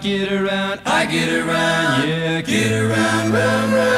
get around, I get around, yeah, get around, round, round.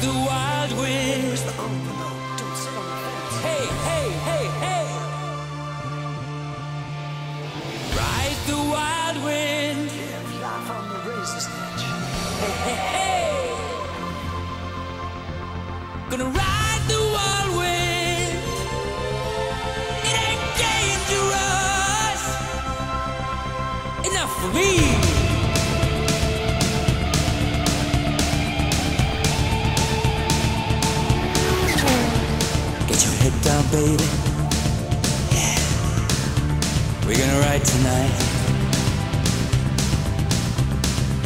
the wild wind. Hey, hey, hey, hey. Ride the wild wind. Hey, hey, hey. Gonna ride. baby. Yeah. We're gonna ride tonight.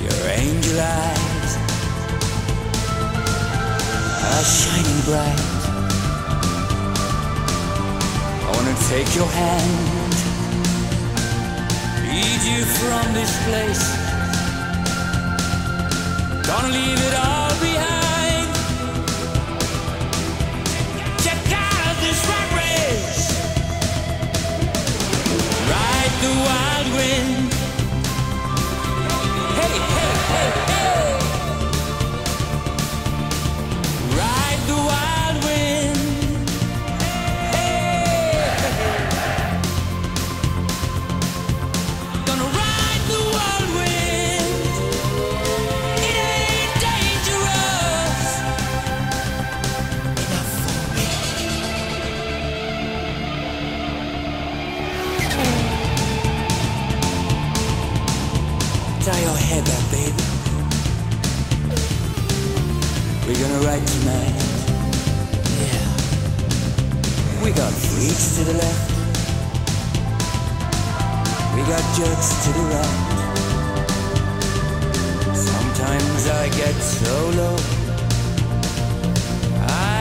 Your angel eyes are shining bright. I wanna take your hand, lead you from this place. Don't leave it all. your head up, baby. We're gonna ride tonight. Yeah. We got freaks to the left. We got jerks to the right. Sometimes I get so low.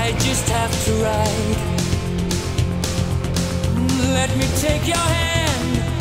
I just have to ride. Let me take your hand.